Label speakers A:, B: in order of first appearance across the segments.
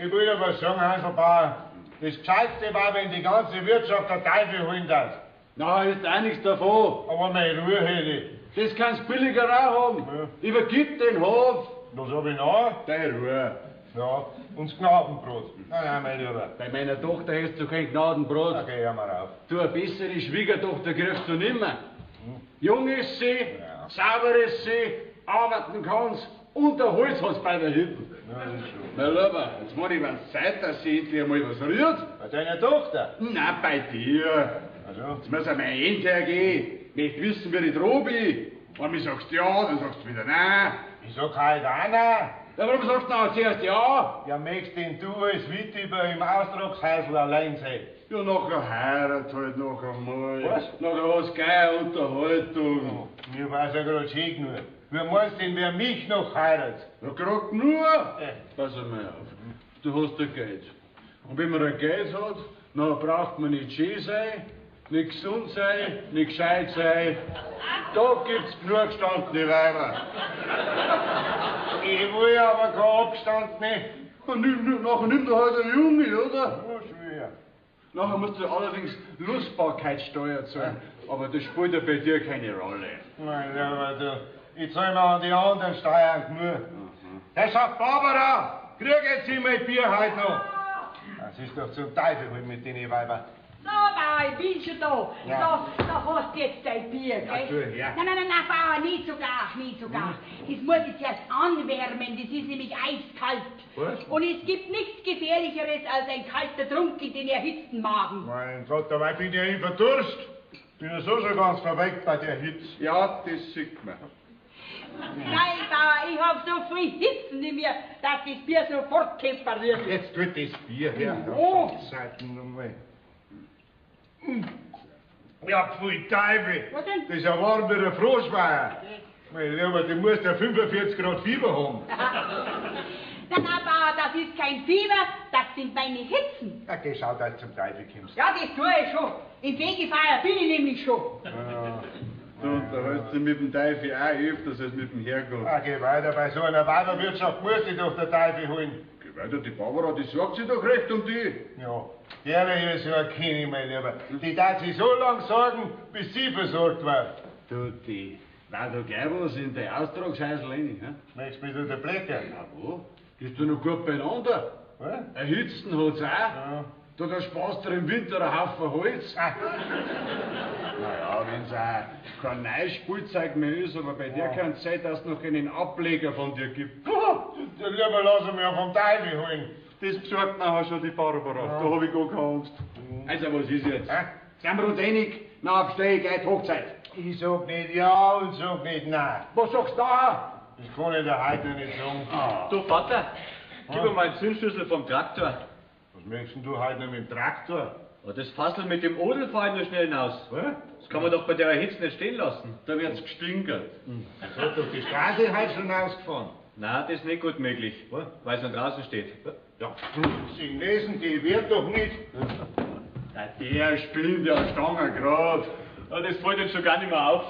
A: will aber sagen, Hanselbauer, das Gescheitste war, wenn die ganze Wirtschaft der Teufel holen darf.
B: Na, ist auch nichts davon.
A: Aber meine Ruhe hätte ich.
B: Das kannst du billiger auch haben.
A: Ja.
B: Übergib den Hof.
A: Was hab ich noch?
B: Deine Ruhe.
A: Ja, und das Gnadenbrot. Nein, nein, mein Lieber.
B: Bei meiner Tochter hast du kein Gnadenbrot.
A: Da geh ich mal rauf.
B: Du, eine bessere Schwiegertochter kriegst du nimmer. Jung ist sie,
A: Ja.
B: sauber ist sie, arbeiten kannst und der Holz hast bei der Hütte.
A: Ja, das ist schon.
B: Na, Lieber, jetzt muss ich mal Zeit, dass sie endlich einmal was rührt.
A: Bei deiner Tochter?
B: Na, bei dir.
A: Also,
B: Jetzt muss einmal ein Ende hergehen. Nicht wissen, wie ich drauf bin. Wenn du sagst ja, dann sagst du wieder nein.
A: ich sag halt auch nein.
B: Ja, warum sagst du dann zuerst ja?
A: Ja, möchtest denn du als Wittiber im Ausdruckshäusl allein sein?
B: Ja, nachher heirat halt noch einmal.
A: Was?
B: Nachher hast du keine Unterhaltung.
A: Mir war's ja grad schön genug. Wer meinst denn, wer mich noch heiratet?
B: Ja, grad nur.
A: Äh.
B: Pass einmal auf. Du hast ja Geld. Und wenn man ein Geld hat, dann braucht man nicht schön sein, nicht gesund sein, nicht gescheit sein. Da gibt's genug gestandene Weiber.
A: Ich will aber kein Abstandene.
B: Und nimm, nachher nimmt er halt einen Junge, oder?
A: Oh, schwer.
B: Nachher musst du allerdings Lustbarkeitssteuer zahlen. Aber das spielt ja bei dir keine Rolle.
A: Mein Lieber, du, ich zahl mir an die anderen Steuern genug. Der sagt, Barbara, krieg jetzt Sie mein Bier heute noch. Das ist doch zum Teufel mit den Weibern.
C: So, Bauer, ich bin schon da.
A: Ja.
C: Da, da hast du jetzt dein Bier,
A: Ja,
C: gell?
A: tu her.
C: Nein, nein, nein, nein, Bauer, nicht so gar, nicht so gar. Das muss ich zuerst anwärmen, das ist nämlich eiskalt.
A: Was?
C: Und es gibt nichts Gefährlicheres als ein kalter Trunk in den erhitzten Magen.
A: Mein Gott, dabei bin ich ja immer Durst. Bin ja so schon ganz verweckt bei der Hitze.
B: Ja, das sieht man.
C: Nein, Bauer, ich hab so viel Hitzen in mir, dass das Bier sofort temperiert.
A: Jetzt tut das Bier her.
C: Oh.
A: Seiten nochmal. Ja, pfui Teufel.
C: Was denn?
A: Das ist ja warm wie ein Froschweier. Mein Lieber, du musst ja 45 Grad Fieber haben.
C: Nein, nein, Bauer, das ist kein Fieber, das sind meine Hitzen.
A: Ja, geh, schau, dass du zum Teufel kommst.
C: Ja, das tue ich schon. Im Fegefeuer bin ich nämlich schon.
A: Ja.
B: Du unterhältst dich mit dem Teufel auch öfters als mit dem Herrgott.
A: Ah, geh weiter, bei so einer Weiberwirtschaft muss dich doch der Teufel holen.
B: Geh weiter, die Barbara, die sorgt sich doch recht um die.
A: Ja, der hier ist ja ein Kind, mein Lieber. Die darf sich so lang sorgen, bis sie versorgt wird.
B: Du, die war da gleich was in der Austragshäusl rein, ja?
A: Möchtest du bitte der Blätter?
B: Ja, wo? Ist du noch gut beieinander?
A: Was?
B: Erhitzen hat's auch.
A: Ja.
B: Da, da sparst du im Winter einen Haufen Holz.
A: Ah,
B: Naja, wenn's auch kein neues Spielzeug mehr ist, aber bei dir kann es sein, dass es noch einen Ableger von dir gibt.
A: dann lieber lassen wir vom Teufel holen.
B: Das besorgt nachher schon die Barbara.
A: Ja.
B: Da hab ich gar keine Angst. Also, was ist jetzt?
A: Hä?
B: Sind wir uns einig? Na, absteh, geht Hochzeit.
A: Ich sag nicht ja und sag nicht nein.
B: Was sagst du da?
A: Das kann ich dir heute nicht sagen.
D: Du Vater, gib mir mal einen Zündschlüssel vom Traktor.
A: Möchtest du heute noch mit dem Traktor?
D: Oh, das Fassel mit dem Odel fahren nur schnell hinaus.
A: Was?
D: Das kann man doch bei der Hitze nicht stehen lassen.
B: Da wird's gestinkert.
A: Das hat doch die Straße heute schon ausgefahren.
D: Na, das ist nicht gut möglich, weil es noch draußen steht.
A: Ja, Sie lesen, die wird doch nicht.
B: Na, der spinnt ja Stange grad.
D: Oh, das fällt jetzt schon gar nicht mehr auf.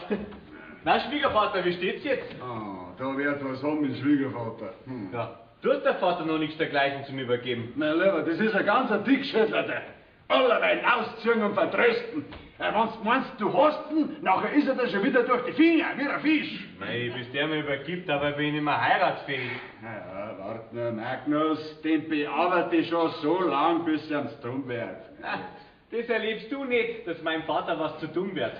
D: Na, Schwiegervater, wie steht's jetzt?
B: Ah, da wird was haben mit Schwiegervater. Hm.
D: Ja, tut der Vater noch nichts dergleichen zum Übergeben.
B: Mein Lieber, das ist ein ganzer Dickschädler, der. Allerweil ausziehen und vertrösten. Äh, Wenn du meinst, du hast ihn, nachher ist er dir schon wieder durch die Finger, wie ein Fisch.
D: Mei, bis der mir übergibt, aber bin ich nicht mehr heiratsfähig.
B: Ja, ja, wart nur, Magnus, den bearbeite ich schon so lang, bis er ans Dumm wird.
D: Ah, Das erlebst du nicht, dass meinem Vater was zu tun wird.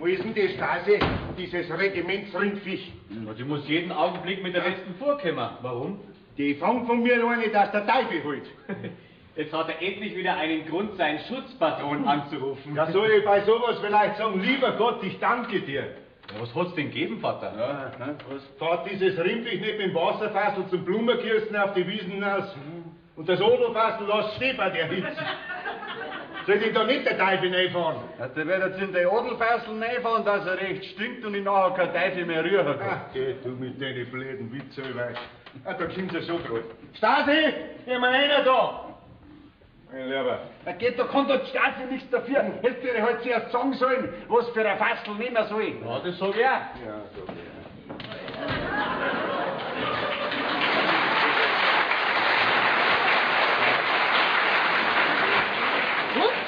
A: Wo ist denn die Straße, dieses Regimentsrindfisch?
D: Und ich muss jeden Augenblick mit der letzten vorkommen. Warum?
A: Die fangen von mir eine, dass der Teufel holt.
D: Jetzt hat er endlich wieder einen Grund, seinen Schutzpatron anzurufen.
A: Ja, soll ich bei sowas vielleicht sagen, lieber Gott, ich danke dir.
D: Ja, was hat's denn gegeben, Vater?
B: Ja, ne, was?
A: Fahrt dieses Rindfisch nicht mit dem Wasserfassel zum Blumenkirsten auf die Wiesen hinaus. Und das Odelfassel lässt stehen bei der Hitze. Soll ich da nicht der Teufel reinfahren?
B: Ja, der wird jetzt in die Odelfeisel reinfahren, dass er recht stinkt und ich nachher kein Teufel mehr rühren kann.
A: Ach, geh du mit deinen blöden Witze, weißt ja, da kommt ja schon groß. Stasi, geh mal rein da! Mein Lieber.
B: Da geht, da kann doch Stasi nichts dafür. Hätte ich dir halt zuerst sagen sollen, was für ein Fassel nehmen soll.
D: Ja, das sag ich auch.
A: Ja, sag ich auch.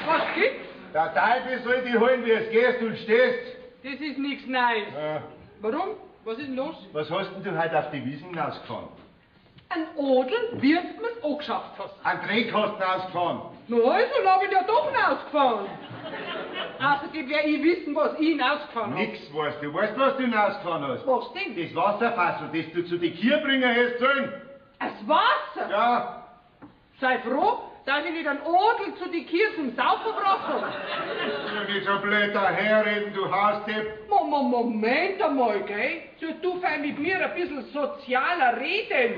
C: Was gibt's?
A: Der Teufel soll dich holen, wie es gehst und stehst.
C: Das ist nichts Neues.
A: Ja.
C: Warum? Was ist denn los?
A: Was hast denn du heute auf die Wiesen ausgefahren?
C: Ein Odel, wie du mir's angeschafft hast.
A: Ein Dreck hast du ausgefahren.
C: Na also, dann hab ich ja doch hinausgefahren. Außerdem werde ich wissen, was ich hinausgefahren habe.
A: Nix weißt du. Weißt du, was du hinausgefahren hast?
C: Was denn?
A: Das Wasserfassel, das du zu den Kierbringen hast sollen.
C: Das Wasser?
A: Ja,
C: Sei froh, dass ich nicht einen Odel zu die Kirche zum Saufen gebracht habe.
A: du nicht so blöd daherreden, du Hastipp.
C: Mo- mo- Moment einmal, gell? So, du fein mit mir ein bisschen sozialer reden.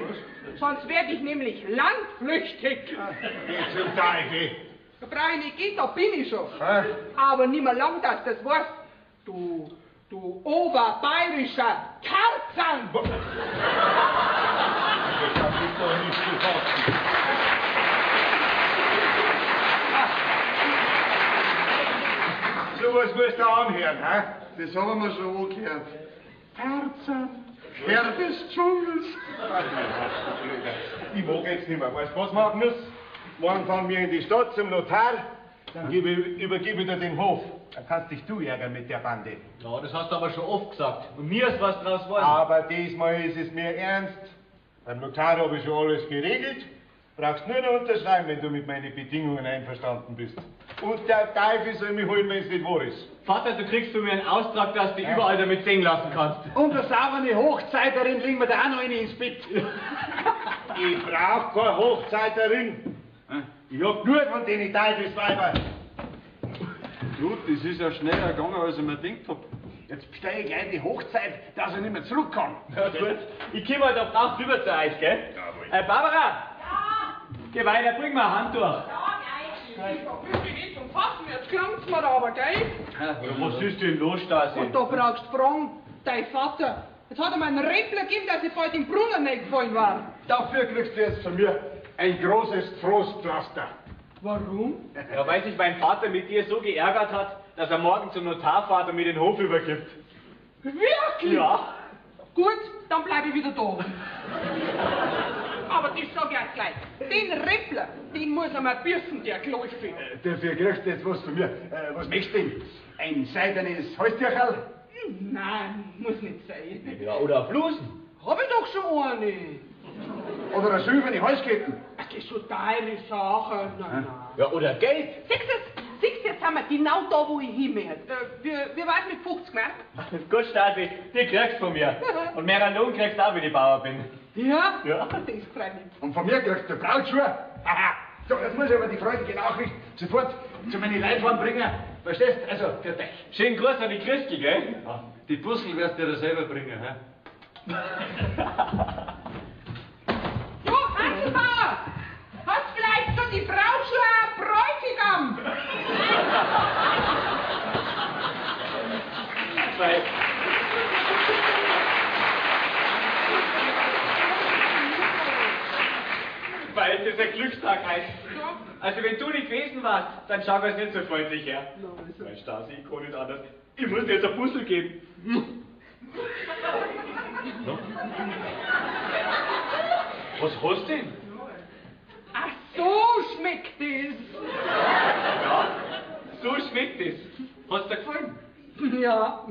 C: Sonst werde ich nämlich landflüchtig.
A: Geh zum Teufel.
C: Da brauche ich gehen, da bin ich schon.
A: Hä?
C: Aber nicht mehr lang, dass das weißt. Du, du oberbayerischer Tarzan.
A: Das hab ich doch nicht gefasst. So was musst du anhören, hä?
E: Das haben wir schon angehört. Tarzan, Herr des Dschungels.
A: Ich mag jetzt nicht mehr. Weißt du, was machen wir? Morgen fahren wir in die Stadt zum Notar, dann gebe, übergebe ich dir den Hof. Dann kannst dich du ärgern mit der Bande.
D: Ja, das hast du aber schon oft gesagt. Und mir ist was draus geworden.
A: Aber diesmal ist es mir ernst. Beim Notar habe ich schon alles geregelt. Brauchst nur noch unterschreiben, wenn du mit meinen Bedingungen einverstanden bist. Und der Teufel soll mich holen, wenn es nicht wahr ist.
D: Vater, du kriegst von mir einen Austrag, dass du überall damit singen lassen kannst.
E: Und eine saubere Hochzeiterin legen wir da auch noch eine ins Bett.
A: Ich brauch keine Hochzeiterin. Ich hab genug von den Teufelsweibern.
B: Gut, das ist ja schneller gegangen, als ich mir gedacht hab.
E: Jetzt bestelle ich gleich die Hochzeit, dass er nicht mehr zurück kann.
D: Ja, gut. Ich komme heute auf Nacht rüber zu euch, gell?
A: Jawohl.
D: Äh, Barbara! Ja? Geh weiter, bring mir ein Handtuch.
C: Ich hab wirklich nicht zum Fassen, jetzt klang's mir aber, gell?
D: was ist denn los, Stasi?
C: Und da brauchst du fragen, dein Vater. Jetzt hat er mir einen Rempler gegeben, dass ich bald im Brunnen nicht gefallen war.
E: Dafür kriegst du jetzt von mir ein großes Trostpflaster.
C: Warum?
D: Ja, weil sich mein Vater mit dir so geärgert hat, dass er morgen zum Notar fährt und mir den Hof übergibt.
C: Wirklich?
D: Ja.
C: Gut, dann bleib ich wieder da. Aber das sag ich euch gleich. Den Rempler, den muss er mal büßen, der Gläufe.
E: Äh, Dafür kriegst du jetzt was von mir. Äh, was möchtest du denn? Ein seidenes Halstücherl?
C: Nein, muss nicht sein.
D: Ja, oder Blusen.
C: Hab ich doch schon eine.
E: Oder eine silberne Halskette?
C: Ach, Das ist so teure Sache. Nein, nein.
D: Ja, oder Geld.
C: Siehst du, siehst du, jetzt sind wir genau da, wo ich hin möchte. Äh, wir, wir warten mit 50 Mark.
D: Gut, Stasi, die kriegst von mir. Und mehr an Lohn kriegst du auch, wenn ich Bauer bin.
C: Ja?
D: Ja.
C: Das freut mich.
E: Und von mir kriegst du Brautschuhe? Haha. So, jetzt muss ich aber die freudige Nachricht sofort zu meinen Leitern bringen. Verstehst? Also, für dich.
D: Schönen Gruß an die Christi, gell?
B: Die Puzzle wirst du dir selber bringen, hä?
C: Du, Hanselbauer! Hast vielleicht so die Brauschuhe Bräutigam?
D: Weil, weil das ein Glückstag heißt. Also wenn du nicht gewesen warst, dann schau es nicht so freundlich her. Mein Stasi, ich kann nicht anders. Ich muss dir jetzt ein Puzzle geben. No? Was hast du denn?
C: Ach, so schmeckt es.
D: Ja, so schmeckt es. Hast dir gefallen?
C: Ja.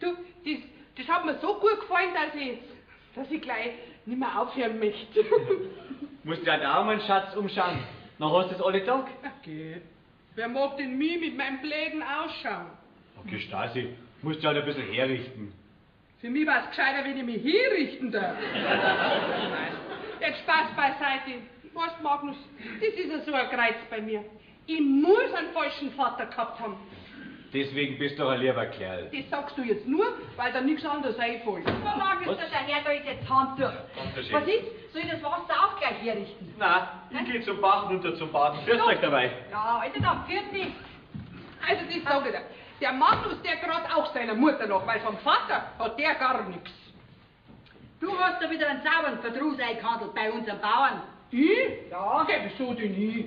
C: Du, das, das hat mir so gut gefallen, dass ich, dass ich gleich nicht mehr aufhören möchte.
D: Musst dir auch mal einen Schatz umschauen. Dann hast du es alle Tag.
C: Okay. Wer mag denn mich mit meinem Bläden ausschauen?
D: Okay, Stasi, musst du halt ein bisschen herrichten.
C: Für mich war es gescheiter, wenn ich mich hinrichten darf. Jetzt Spaß beiseite. Du, Magnus, das ist ja so ein Kreuz bei mir. Ich muss einen falschen Vater gehabt haben.
D: Deswegen bist du doch ein lieber Kerl.
C: Das sagst du jetzt nur, weil da nichts anderes einfällt.
F: Frau Magnus,
D: Was?
F: der Herr da ist jetzt Handtuch.
D: Dankeschön.
F: Was ist? Soll ich das Wasser auch gleich herrichten?
D: Na, ich geh zum Bach runter zum Baden. Führst euch dabei.
F: Ja, also dann führt nicht.
C: Also das sag ich dir. Der Magnus, der gerade auch seiner Mutter noch, weil vom Vater hat der gar nichts.
F: Du hast da wieder einen sauberen Verdruss eingehandelt bei unseren Bauern.
C: Ich? Ja. Wieso denn ich?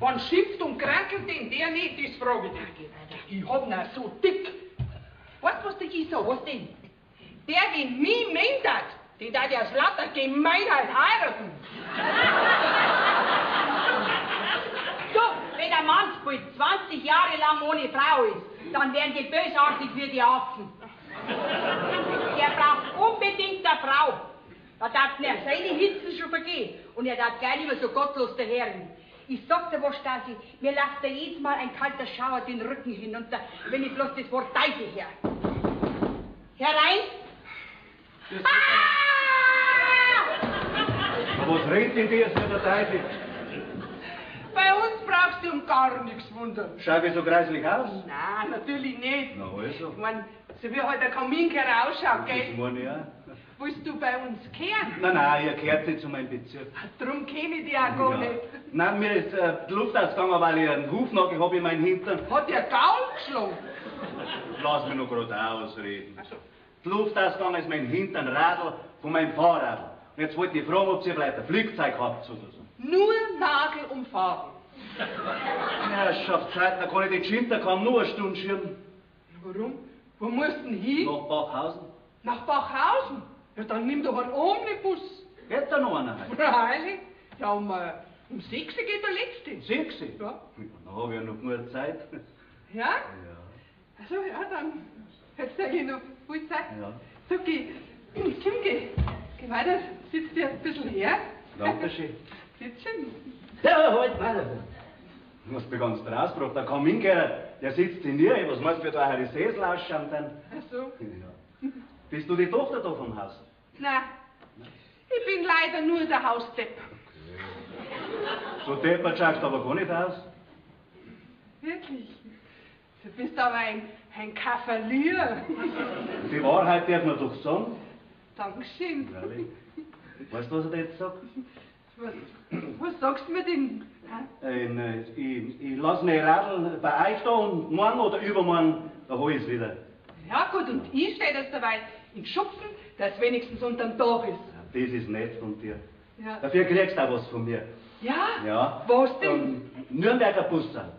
C: Wann schimpft und krankelt denn der nicht, das frage ich dich. Ich hab ihn so dick. Weißt du, was der sag?
F: Was denn?
C: Der, den mich mindert, den da der aus lauter Gemeinheit heiraten.
F: So, wenn der Mannsbild 20 Jahre lang ohne Frau ist, dann werden die bösartig wie die Affen. Der braucht unbedingt eine Frau. Da darf mir seine Hitzen schon vergehen und er darf gleich immer so gottlos daherren. Ich sag dir was, Stasi, mir läuft da jedes Mal ein kalter Schauer den Rücken hinunter, wenn ich bloß das Wort Teufel her. Herein!
E: Aber was redet denn der so der Teufel?
C: Bei uns brauchst du um gar nichts wundern.
E: Schau ich so greislich aus?
C: Nein, natürlich nicht.
E: Na also.
C: Ich mein, so wie halt der Kaminkehrer ausschaut,
E: Das
C: gell?
E: meine ich auch.
C: Willst du bei uns kehren?
E: Nein, nein, ihr gehört nicht zu meinem Bezirk.
C: Drum käme ich dir auch gar
E: Ja.
C: nicht.
E: Nein, mir ist äh, die Luft ausgegangen, weil ich einen Hufnagel habe in meinen Hintern.
C: Hat der Gaul geschlagen?
E: Lass mich noch gerade ausreden.
C: Also,
E: Die Luft ausgegangen ist mein Hintern Radl von meinem Fahrrad. Und jetzt wollte ich fragen, ob ihr vielleicht ein Flugzeug habt oder so.
C: nur Nagel umfahren.
E: Herrschaftszeit, da kann ich den Schinter kann nur eine Stunde schirmen.
C: Warum? Wo musst du denn hin?
E: Nach Bachhausen.
C: Nach Bachhausen? Ja, dann nimm doch einen Omnibus.
E: Geht da noch einer heim?
C: Freilich. Ja, um, äh, um sechs geht der letzte.
E: Sechs?
C: Ja.
E: Ja, Dann habe ich ja noch genug Zeit.
C: Ja?
E: Ja.
C: Also, ja, dann hättest du eigentlich noch viel Zeit.
E: Ja.
C: So, geh, Kim, geh, geh weiter, sitz dir ein bisschen her.
E: Dankeschön.
C: Sitz schon.
E: Ja, halt weiter. Was bin ganz rausgebracht. Der Kaminkehrer, der sitzt in dir. Was meinst du, wie da Sessel ausschauen dann?
C: Also,
E: Ja. Bist du die Tochter da vom Haus?
C: Na, ich bin leider nur der Hausdepp.
E: So deppert schaust du aber gar nicht aus.
C: Wirklich. Du bist aber ein, ein Kavalier.
E: Die Wahrheit darf man doch sagen.
C: Dankeschön.
E: Ehrlich. Weißt du, was er jetzt sagt?
C: Was, was sagst du mir denn?
E: Ein, äh, ich, ich lasse eine Radl bei euch da und morgen oder übermorgen, da hol ich es wieder.
C: Ja gut, und ich stehe das dabei im Schupfen, das wenigstens unterm Dach ist.
E: Das ist nett von dir.
C: Ja.
E: Dafür kriegst du auch was von mir.
C: Ja?
E: Ja.
C: Was denn?
E: Ähm, Nürnberger Busser.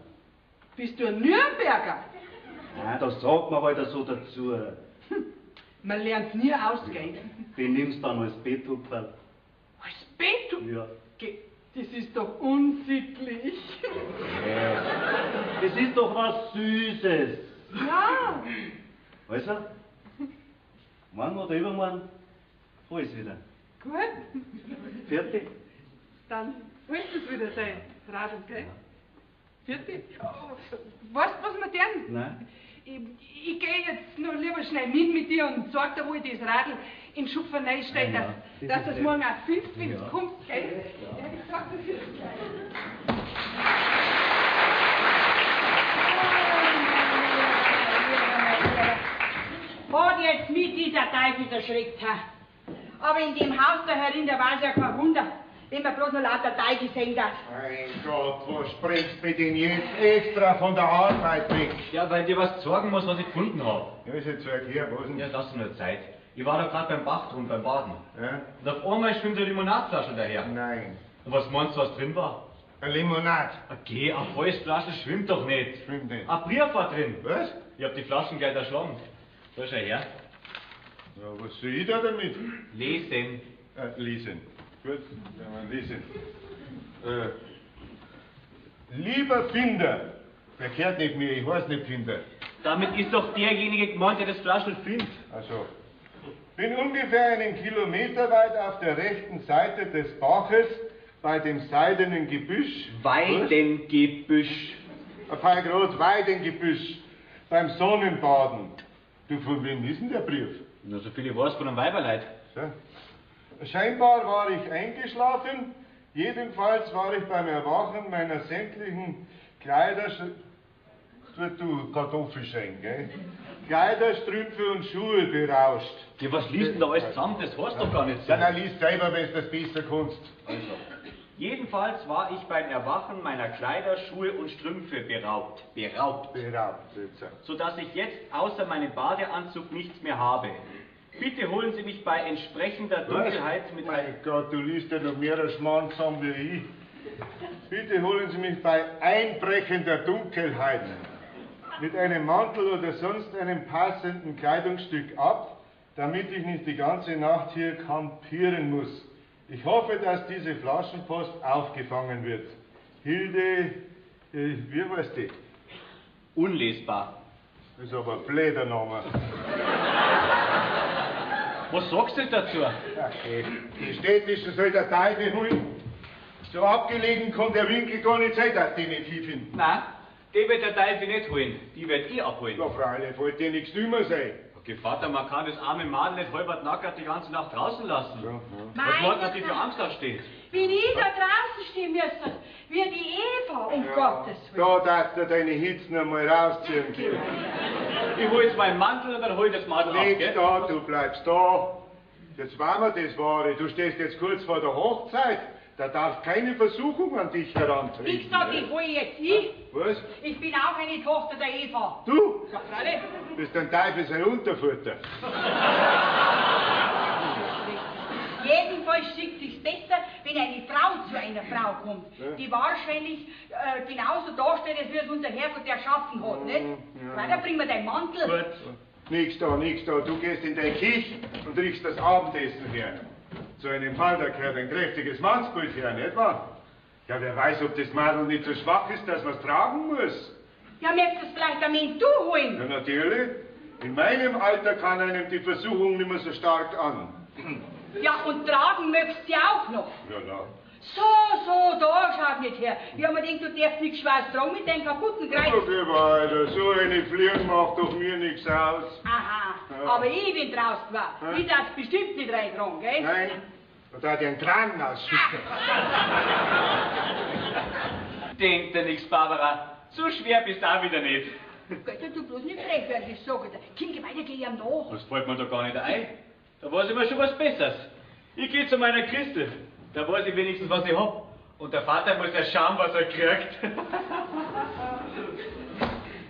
C: Bist du ein Nürnberger?
E: Ja, das sagt man halt so dazu.
C: Man lernt nie ausgehen.
E: Den nimmst du dann als Betthupferl.
C: Als Bett?
E: Ja.
C: Das ist doch unsittlich.
E: Das ist doch was Süßes.
C: Ja.
E: Weißt du? Morgen oder übermorgen hol ich es wieder.
C: Gut,
E: Fertig?
C: dann willst du es wieder sein. Radl, gell? Vierte? Ja, weißt du, was wir tun?
E: Nein?
C: Ich, ich gehe jetzt nur lieber schnell mit mit dir und sag dir, wo ich das Radl im Schupfer reinstelle,
E: Ja,
C: dass,
E: das
C: dass das morgen auch fünf, wenn
E: Ja.
C: kommt, gell? Ja, ich sag das jetzt gleich.
F: Hat jetzt mit dieser Teufel erschreckt, ha. Aber in dem Haus da herin, da war es ja kein Wunder, wenn man bloß noch lauter Teufel sehen darf.
A: Mein Gott, wo springst du denn jetzt extra von der Arbeit weg?
D: Ja, weil dir was sorgen muss, was ich gefunden habe.
A: Ja, ist jetzt so erklärt, was denn?
D: Ja, lass mir nur Zeit. Ich war da gerade beim Bach drum, beim Baden.
A: Ja?
D: Und auf einmal schwimmt eine Limonadflasche daher.
A: Nein.
D: Und was meinst du, was drin war?
A: Eine Limonade.
D: Okay, eine Feuchtflasche schwimmt doch nicht.
A: Schwimmt nicht.
D: Ein Brief war drin.
A: Was?
D: Ich hab die Flaschen gleich erschlagen. Da schau her.
A: Ja, was soll ich da damit?
D: Lesen.
A: Äh, lesen. Gut, ja, mal lesen. Äh, lieber Finder. Verkehrt nicht mir, ich heiß nicht Finder.
D: Damit ist doch derjenige gemeint, der das Flaschel findet.
A: Also, bin ungefähr einen Kilometer weit auf der rechten Seite des Baches bei dem seidenen Gebüsch.
D: Weidengebüsch.
A: Ein paar Grad Weidengebüsch beim Sonnenbaden. Du, von wem ist denn der Brief?
D: Na, so viel ich weiß von einem Weiberleid.
A: So. Scheinbar war ich eingeschlafen. Jedenfalls war ich beim Erwachen meiner sämtlichen Kleider. Du, Kartoffelschein, gell? Kleider, Strümpfe und Schuhe berauscht.
D: Ja, was liest denn da alles zusammen? Das heißt doch gar nicht.
A: Ja, dann liest selber, wenn du das besser kannst.
D: Jedenfalls war ich beim Erwachen meiner Kleider, Schuhe und Strümpfe beraubt. Beraubt.
A: Beraubt, jetzt.
D: Sodass ich jetzt außer meinem Badeanzug nichts mehr habe. Bitte holen Sie mich bei entsprechender Dunkelheit mit
A: Mein Gott, du liest ja noch mehr Schmarrn zusammen wie ich. Bitte holen Sie mich bei einbrechender Dunkelheit mit einem Mantel oder sonst einem passenden Kleidungsstück ab, damit ich nicht die ganze Nacht hier kampieren muss. Ich hoffe, dass diese Flaschenpost aufgefangen wird. Hilde Äh, Wie heißt die?
D: Unlesbar.
A: Das ist aber ein blöder Name.
D: Was sagst du dazu?
A: Okay. Die Städtischen soll der Teufel holen. So abgelegen kann der Winkel gar nicht sein, dass die nicht hinfinden.
D: Nein, die wird der Teufel nicht holen. Die wird ich abholen.
A: Ja, freilich, wollte dir nichts dümmer sein.
D: Vater, man kann das arme Mann nicht halbert nackert die ganze Nacht draußen lassen.
A: Ja, ja.
D: Was
F: Mein
D: meint
F: Gott,
D: die für Angst da steht?
F: Wenn ich da draußen stehen müsste, wie die Eva, um Gottes Willen.
A: Da darfst du deine Hitzen einmal rausziehen. können.
D: Ich hol jetzt meinen Mantel und dann hol ich das Madel ab,
A: Nicht
D: gell?
A: da, du bleibst da. Jetzt war mir das Wahre. Du stehst jetzt kurz vor der Hochzeit. Da darf keine Versuchung an dich herantreten.
F: gesagt, ich hole jetzt ich.
A: Was?
F: Ich bin auch eine Tochter der Eva.
A: Du
F: Ja, freilich.
A: bist ein Teufel sein Unterfutter.
F: Jedenfalls schickt sich's besser, wenn eine Frau zu einer Frau kommt,
A: Ja.
F: die wahrscheinlich äh, genauso dasteht, als wie es unser Herrgott erschaffen hat, nicht?
A: ja.
F: Weil dann bring mir deinen Mantel.
D: Gut.
A: Nix da, nix da. Du gehst in deine Küche und riechst das Abendessen her. Zu einem Fall, da gehört ein kräftiges nicht wahr? Ja, wer weiß, ob das Madel nicht so schwach ist, dass man es tragen muss.
F: Ja, möchtest du es vielleicht am Ende du
A: Ja,
F: holen?
A: natürlich. In meinem Alter kann einem die Versuchung nicht mehr so stark an.
F: Ja, und tragen möchtest du auch noch.
A: Ja, na.
F: So, so, da schaut nicht her. Ich hab mir gedacht, du darfst nichts Schweiß tragen mit deinem kaputten Kreuz.
A: Okay, weiter. So eine Fliegen macht doch mir nichts aus.
F: Aha,
A: Ja.
F: aber ich bin draußen war.
A: Ja.
F: Ich darf bestimmt nicht reintragen, gell?
A: Nein, da hat er einen Kran ausschütten.
D: Denk dir nichts, Barbara. So schwer bist du auch wieder nicht.
F: Gott, du bloß nicht frech werden, ich sage dir. Kind, weiter geh ihm nach.
D: Das fällt mir doch gar nicht ein. Da weiß ich mir schon was Besseres. Ich gehe zu meiner Christel. Da weiß ich wenigstens, was ich hab. Und der Vater muss ja schauen, was er kriegt.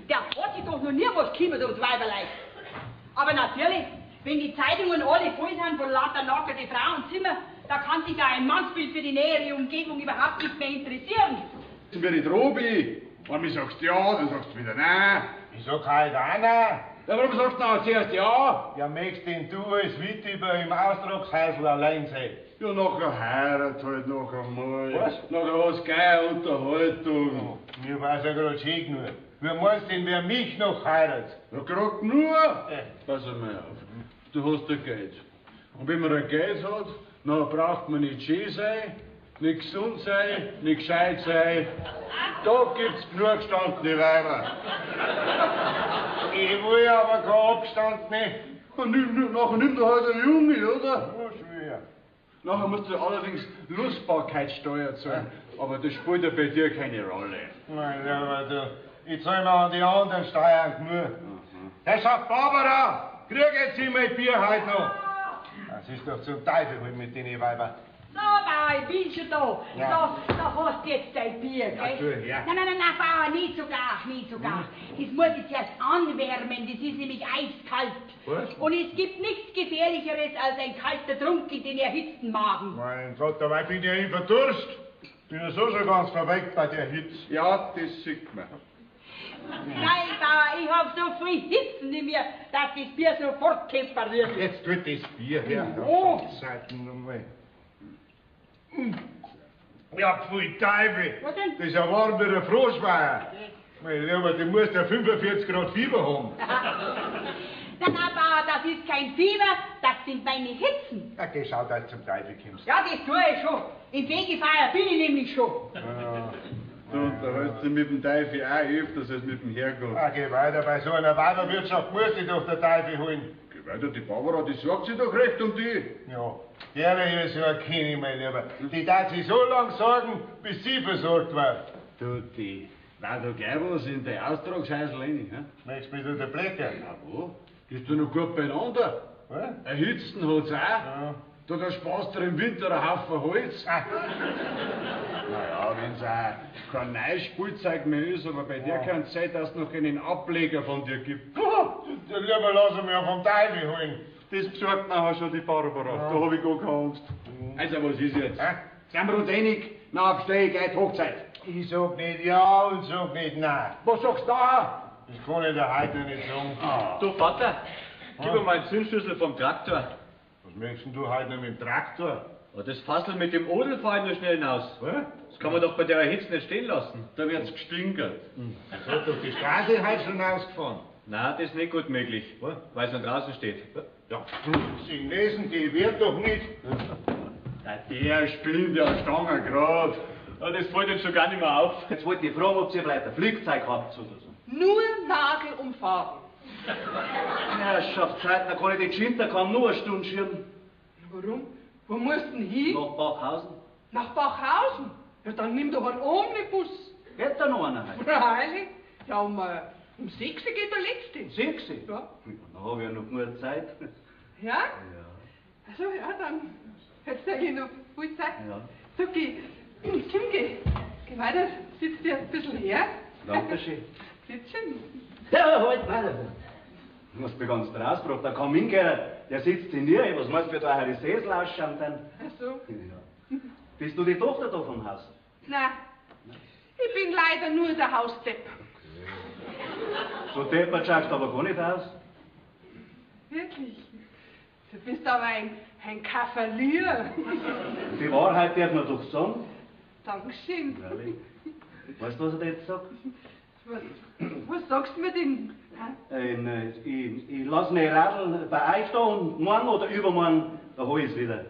F: Der hat sich doch noch nie was gekümmert ums Weiberlein. Aber natürlich, wenn die Zeitungen alle voll sind von lauter nackerte Frauenzimmer, da kann sich ja ein Mannsbild für die nähere Umgebung überhaupt nicht mehr interessieren.
B: Sind wir nicht Robi? Wenn mir sagst ja, dann sagst du wieder nein.
A: Ich sag halt einer.
B: Ja, warum sagst du dann zuerst ja?
A: Ja, möchtest denn du als Wittiber im Ausdruckshäusl allein sein?
B: Ja, nachher heirat halt noch einmal.
A: Was?
B: Nachher hast du keine Unterhaltung.
A: Mir war's ja grad schön genug. Wer meinst denn, wer mich noch heiratet?
B: Ja, grad nur.
A: Äh.
B: Pass einmal auf. Du hast ein Geld. Und wenn man ein Geld hat, dann braucht man nicht schön sein, nicht gesund sein, nicht gescheit sein. Da gibt's genug gestandene Weiber.
A: Ich will aber kein Abstand nicht.
B: Und nimm, nachher nimmt er halt einen Junge, oder?
A: Oh, schwer.
B: Nachher musst du allerdings Lustbarkeitssteuer zahlen. Aber das spielt ja bei dir keine Rolle.
A: Mein Lieber, du. Ich zahl mir an die anderen Steuern genug. Herr sagt Barbara, krieg jetzt Sie mein Bier heute noch. Das ist doch zum Teufel mit den Weibern.
F: So, Bauer, ich bin schon da.
A: Ja.
F: So, da hast du jetzt dein Bier, gell?
A: tu, ja.
F: Nein, nein, nein, nein, Bauer, nicht so gar, nicht so gar. Das muss ich zuerst anwärmen, das ist nämlich eiskalt.
A: Was?
F: Und es gibt nichts Gefährlicheres als ein kalter Trunk in den erhitzten Magen.
A: Mein Gott, dabei bin ich ja immer Durst. Bin ja so schon ganz verweckt bei der Hitze.
B: Ja, das sieht man.
F: Nein, Bauer, ich hab so viel Hitzen in mir, dass das Bier sofort temperiert.
A: Jetzt tut das Bier her.
F: Oh.
A: Seiten nochmal. Ja, pfui Teufel.
F: Was denn?
A: Das ist ja warm wie ein Froschweier. Mein Lieber, du musst ja 45 Grad Fieber haben.
F: Nein, nein, Bauer, das ist kein Fieber, das sind meine Hitzen.
A: Ja, geh, schau, dass du zum Teufel kommst.
F: Ja, das tue ich schon. Im Fegefeuer bin ich nämlich schon.
A: Ja.
B: Du unterhältst dich mit dem Teufel auch öfters als mit dem Herrgott.
A: Ah, geh weiter, bei so einer Weiberwirtschaft muss dich doch der Teufel holen.
B: Weiter, die Barbara, die sorgt sich doch recht um die.
A: Ja, ehrliche Sorge kenne ich, mein Lieber. Die darf sich so lang sorgen, bis sie versorgt wird.
B: Du, die war da gleich was in der Austragshäusl rein, ne?
A: Möchtest du mit der Blätter?
B: Na wo? Bist du noch gut beieinander?
A: Was?
B: Erhitzen hat's auch.
A: Ja.
B: Da, da sparst du im Winter einen Haufen Holz.
A: Ah,
B: Naja, wenn's auch kein neues Spielzeug mehr ist, aber bei dir kann es sein, dass es noch einen Ableger von dir gibt.
A: dann lieber lassen wir vom Teufel holen.
B: Das besorgt nachher schon die Barbara. Da hab ich gar keine Angst. Also, was ist jetzt?
A: Hä?
B: Sind wir uns einig? Na, abstehe ich gleich die Hochzeit.
A: Ich sag nicht ja und sag nicht nein.
B: Was sagst du da?
A: Das kann ich dir heute nicht sagen.
D: Du, Vater, gib mir mal einen Zündschlüssel vom Traktor.
A: Was möchtest denn du heute mit dem Traktor?
D: Aber das Fassel mit dem Odel fahre ich nur schnell hinaus.
A: Was?
D: Das kann man doch bei der Hitze nicht stehen lassen.
B: Da wird's gestinkert.
A: So hat doch die Straße halt schon ausgefahren.
D: Na, das ist nicht gut möglich.
A: Was?
D: Weil es noch draußen steht.
A: Ja, Chinesen, die wird doch nicht.
B: Ja, der spinnt ja Stange grad.
D: Ja, das fällt uns schon gar nicht mehr auf.
E: Jetzt wollte ich fragen, ob ihr vielleicht ein Flugzeug habt oder so.
C: Nur Nagel umfahren.
E: Herrschaftszeiten, da kann ich die Schinter kann nur eine Stunde schirmen.
C: Warum? Wo musst du denn hin?
E: Nach Bachhausen.
C: Nach Bachhausen? Ja, dann nimm doch einen Omnibus.
E: Geht da noch einer heute?
C: Freilich. Ja, um, äh, um sechs Uhr geht der letzte.
E: Sechs?
C: Ja.
E: Dann habe ich ja noch genug Zeit.
C: Ja? Also, ja, dann hättest du eigentlich noch viel Zeit.
E: Ja.
C: So, geh, Tim, geh, geh weiter, sitz dir ein bisschen her.
E: Dankeschön.
C: Sitz schon.
E: Ja, halt weiter. Du hast mich ganz drausgebracht. Da kam hingehen, der sitzt in dir. Was meinst du, wie da die Sessel ausschauen dann?
C: Ach so.
E: Ja. Bist du die Tochter da vom Haus?
C: Na, ich bin leider nur der Hausdepp.
E: So deppert schaust du aber gar nicht aus.
C: Wirklich. Du bist aber ein, ein Kavalier.
E: Die Wahrheit darf man doch sagen.
C: Dankeschön.
E: Weißt du, was er jetzt sagt?
C: Was, sagst du mir denn?
E: äh, ich, ich lasse mich radeln bei euch da und morgen oder übermorgen, da hol ich es wieder.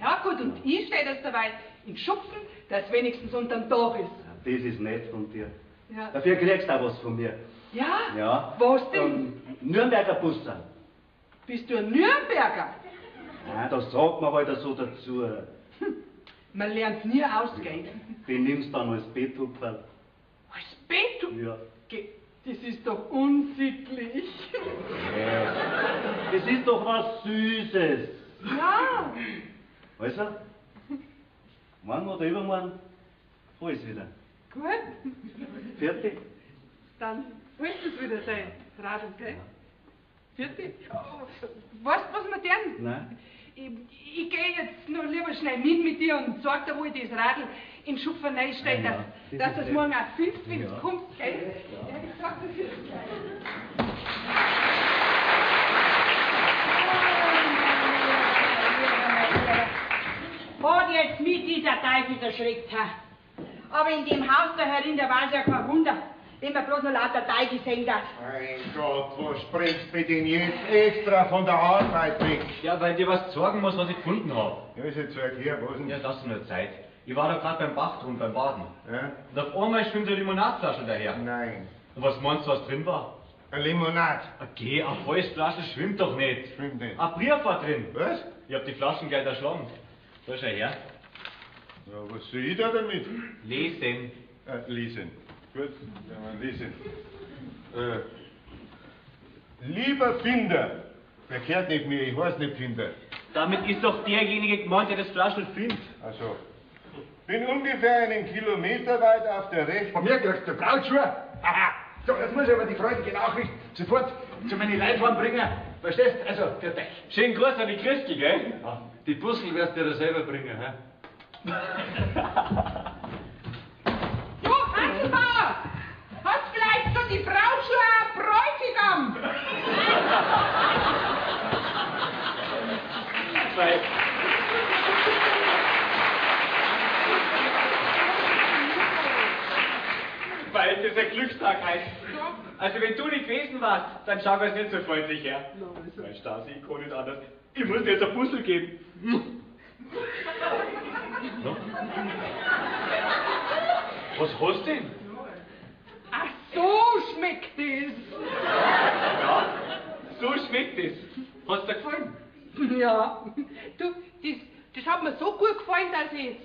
C: Ja gut, und ich stehe das dabei im Schupfen, das wenigstens unterm Dach ist.
E: Das ist nett von dir.
C: Ja.
E: Dafür kriegst du auch was von mir.
C: Ja?
E: Ja.
C: Was denn?
E: Ähm, Nürnberger Busser.
C: Bist du ein Nürnberger?
E: Ja, das sagt man halt so dazu.
C: Man lernt nie ausgehen.
E: Den nimmst du dann als Betthupferl. Ja.
C: Das ist doch unsittlich.
E: Das ist doch was Süßes.
C: Ja.
E: Weißt du? Morgen oder übermorgen hol ich's wieder.
C: Gut,
E: Fertig?
C: dann holst du es wieder sein. Radl, gell? Fertig? Weißt du, was wir tun?
E: Nein?
C: Ich, ich gehe jetzt noch lieber schnell mit mit dir und sag dir, wo ich das Radl im Schupfer reinstelle,
E: Ja, das
C: dass
E: ist
C: das morgen auch fünf, wenn
E: Ja.
C: es kommt, gell? Ja, ich sag das jetzt gleich.
F: Hat jetzt mit dieser Teufel erschreckt, ha. Aber in dem Haus da herin, da war es ja kein Wunder, wenn man bloß noch lauter Teufel sehen darf.
A: Mein Gott, wo springst du denn jetzt extra von der Arbeit weg?
D: Ja, weil dir was sorgen muss, was ich gefunden habe.
A: Ja, ist jetzt weg hier, was denn?
D: Ja, lass mir nur Zeit. Ich war da gerade beim Bach drum, beim Baden.
A: Ja?
D: Und auf einmal schwimmt eine Limonadflasche daher.
A: Nein.
D: Und was meinst du, was drin war?
A: Eine Limonade.
D: Okay, eine volles Flasche schwimmt doch nicht.
A: Schwimmt nicht.
D: Ein Brief war drin.
A: Was?
D: Ich hab die Flaschen gleich erschlagen. Da schau her.
A: Ja, was soll ich da damit?
D: Lesen.
A: Äh, lesen. Gut, ja, mal lesen. Äh, lieber Finder. Verkehrt nicht mir, ich heiße nicht Finder.
D: Damit ist doch derjenige gemeint, der das Flaschel findet.
A: Also, bin ungefähr einen Kilometer weit auf der rechten...
E: Von mir kriegst du Brautschuhe. Aha. So, jetzt muss ich aber die freudige Nachricht sofort zu meinen Leitwand bringen. Verstehst? Also, für dich.
D: Schönen Gruß an die Christi, gell?
B: Die Puzzle wirst du dir selber bringen, hä?
C: Du, Hanselbauer! Hast vielleicht so die schon einen Bräutigam?
D: Weil. Weil das ein Glückstag heißt. Also wenn du nicht gewesen warst, dann schau es nicht so freundlich her. Mein Stasi, ich kann nicht anders. Ich muss dir jetzt ein Puzzle geben. No? Was hast du denn?
C: Ach, so schmeckt es.
D: Ja, so schmeckt es. Hast dir gefallen?
C: Ja. Du, das, das hat mir so gut gefallen, dass ich,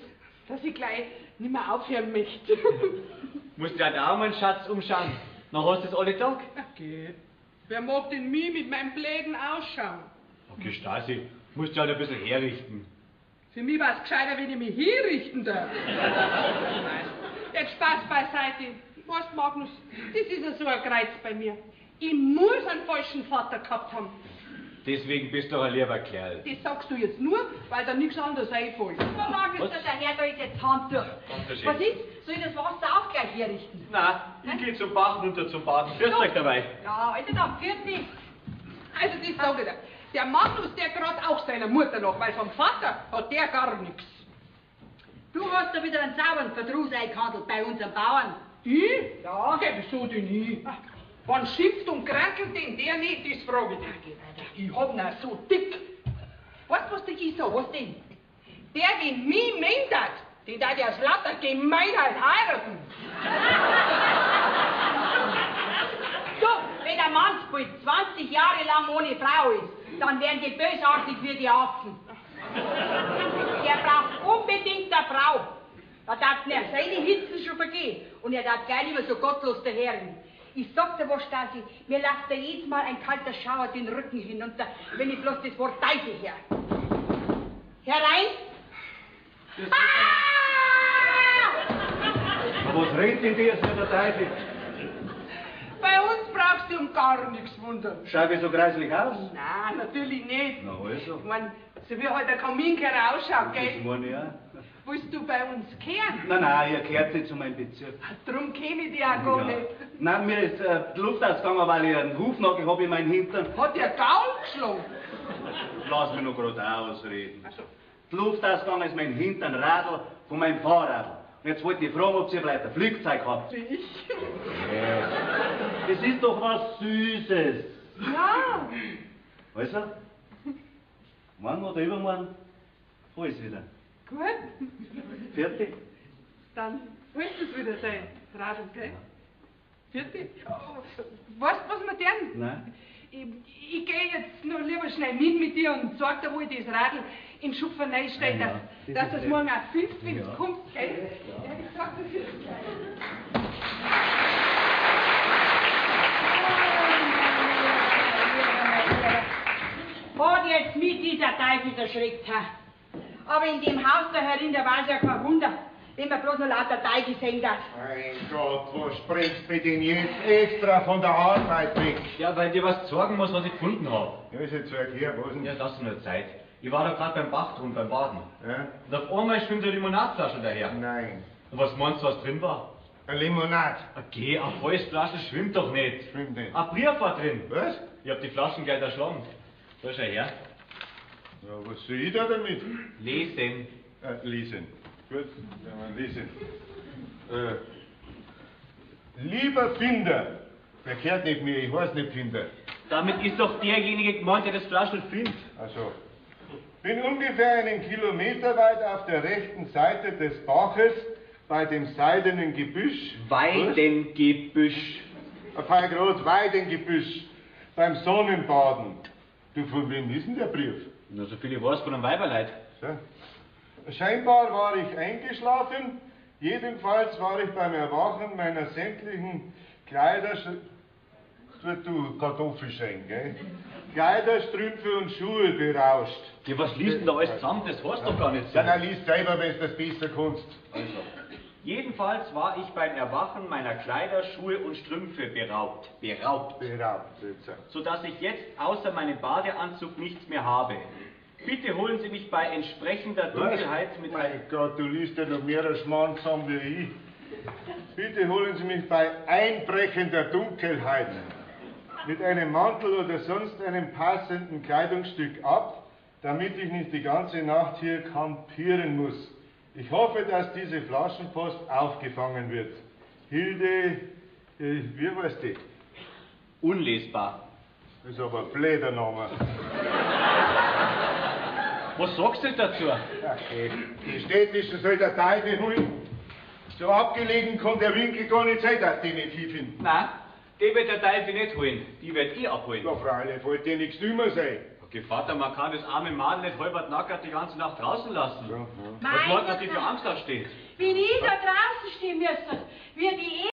C: dass ich gleich nicht mehr aufhören möchte.
D: Musst dir auch mal einen Schatz umschauen. Dann hast du es alle Tag.
C: Okay. Wer mag denn mich mit meinem bläden ausschauen?
D: Okay, Stasi, musst du halt ein bisschen herrichten.
C: Für mich war es gescheiter, wenn ich mich hinrichten darf. Nein. Jetzt Spaß beiseite. Du, Magnus, das ist ja so ein Kreuz bei mir. Ich muss einen falschen Vater gehabt haben.
D: Deswegen bist du doch ein lieber Kerl.
C: Das sagst du jetzt nur, weil da nichts anderes einfällt.
F: Mag es
D: Was?
F: der Herr da ist jetzt Handtuch.
D: Handtuch.
F: Was ist? Soll ich das Wasser auch gleich herrichten?
D: Na, ich geh zum Bach runter zum Baden. Führt euch dabei.
F: Ja, also dann, für dich.
C: Also, das sag ich dir. Der Magnus, der grad auch seiner Mutter noch, weil vom Vater hat der gar nichts.
F: Du hast da wieder einen sauberen Verdruss eingehandelt bei unseren Bauern.
C: Ich? Ja. Ja, wieso denn ich? Wann schimpft und krankelt denn der nicht, das frage ich dich. Ich hab ihn so dick. Weißt du, was der ich sag?
F: Was denn?
C: Der, den mich mindert, den da der aus lauter Gemeinheit heiraten.
F: So, wenn ein Mannsbild 20 Jahre lang ohne Frau ist, dann werden die bösartig für die haften. Der braucht unbedingt eine Frau. Da darf er seine Hitzen schon vergehen und er darf gar nicht mehr so gottlos daherren. Ich sag dir was, Stasi, mir lässt da jedes Mal ein kalter Schauer den Rücken hinunter, wenn ich bloß das Wort Teufel her. Herein! Ah!
E: Aber was redet denn der jetzt mit der Teufel?
C: Bei uns brauchst du um gar nichts wundern.
E: Schau ich so greislich aus?
C: Nein, natürlich nicht.
E: Na also.
C: Ich mein, so wie halt der Kaminkehrer ausschaut,
E: Das
C: gell?
E: meine ich auch.
C: Willst du bei uns kehren?
E: Nein, nein, ihr gehört nicht zu meinem Bezirk.
C: Drum kenn ich dich auch gar nicht.
E: Nein, mir ist äh, die Luft ausgegangen, weil ich einen Hufnagel habe in meinen Hintern.
C: Hat der Gaul geschlagen?
E: Lass mich noch gerade ausreden.
C: Also,
E: Die Luft ausgegangen ist mein Hintern Radl von meinem Fahrrad. Und jetzt wollte ich fragen, ob ihr vielleicht ein Flugzeug habt.
C: ich?
E: Das ist doch was Süßes.
C: Ja.
E: Also, morgen oder übermorgen, hol ich's wieder.
C: Gut,
E: Fertig?
C: dann willst du es wieder sein. Radl, gell? Fertig? Weißt du, was wir denn?
E: Nein?
C: Ich, ich gehe jetzt noch lieber schnell mit mit dir und sag dir, wo ich das Radl im Schupfer reinstelle,
E: Ja,
C: dass,
E: das
C: dass es morgen auch fünf, wenn
E: Ja.
C: kommt, gell? Ja, ich sag das jetzt gleich.
F: Hat jetzt mich dieser Teufel erschreckt, Herr. Aber in dem Haus da herin, da war es ja kein Wunder, wenn man bloß noch lauter Teufel sehen darf.
A: Mein Gott, wo springst du denn jetzt extra von der Arbeit weg?
D: Ja, weil dir was sorgen muss, was ich gefunden habe.
A: Ja, ist jetzt weg hier, was denn?
D: Ja, lass mir Zeit. Ich war da gerade beim Bach drum, beim Baden.
A: Ja?
D: Und auf einmal schwimmt eine Limonadflasche daher.
A: Nein.
D: Und was meinst du, was drin war?
A: Eine Limonade.
D: Okay, eine volles Flasche schwimmt doch nicht.
A: Schwimmt nicht.
D: Ein Brief war drin.
A: Was?
D: Ich hab die Flaschen gleich erschlagen. Da schau her.
A: Ja, was soll ich da damit?
D: Lesen.
A: Äh, lesen. Gut, ja, mal lesen. Äh, lieber Finder, verkehrt nicht mir, ich heiße nicht Finder.
D: Damit ist doch derjenige gemeint, der das Flaschel findet.
A: Also, bin ungefähr einen Kilometer weit auf der rechten Seite des Baches bei dem seidenen Gebüsch.
D: Weidengebüsch.
A: Ein paar Grad Weidengebüsch beim Sonnenbaden. Du, von wem ist denn der Brief?
D: Nur so viel ich weiß von einem Weiberleid.
A: So. Scheinbar war ich eingeschlafen, jedenfalls war ich beim Erwachen meiner sämtlichen Kleider, du Kartoffelschein, gell? Kleider, Strümpfe und Schuhe berauscht.
D: Ja, was liest denn da alles zusammen? Das heißt doch gar nicht so.
A: Ja, dann liest selber, wenn du das besser kannst.
D: Jedenfalls war ich beim Erwachen meiner Kleider, Schuhe und Strümpfe beraubt. Beraubt.
A: Beraubt, jetzt.
D: Sodass ich jetzt außer meinem Badeanzug nichts mehr habe. Bitte holen Sie mich bei entsprechender Dunkelheit mit
A: Mein Gott, du liest ja noch mehr Schmarrn zusammen wie ich. Bitte holen Sie mich bei einbrechender Dunkelheit mit einem Mantel oder sonst einem passenden Kleidungsstück ab, damit ich nicht die ganze Nacht hier kampieren muss. Ich hoffe, dass diese Flaschenpost aufgefangen wird. Hilde, äh, wie heißt die?
D: unlesbar.
A: Das ist aber ein blöder Name.
D: Was sagst du dazu?
A: Okay. Die städtischen soll der Teufel holen. So abgelegen kann der Winkel gar nicht sein, dass die nicht hinfinden.
D: Nein, die wird der Teufel nicht holen. Die wird ich abholen.
A: Ja, freilich, wollte dir nichts dümmer sein.
D: Okay, Vater, man kann das arme Madel nicht halbert nackert die ganze Nacht draußen lassen.
A: Ja, ja.
D: Was man die für Angst aussteht?
F: Wenn ich da draußen stehen müsste, wie die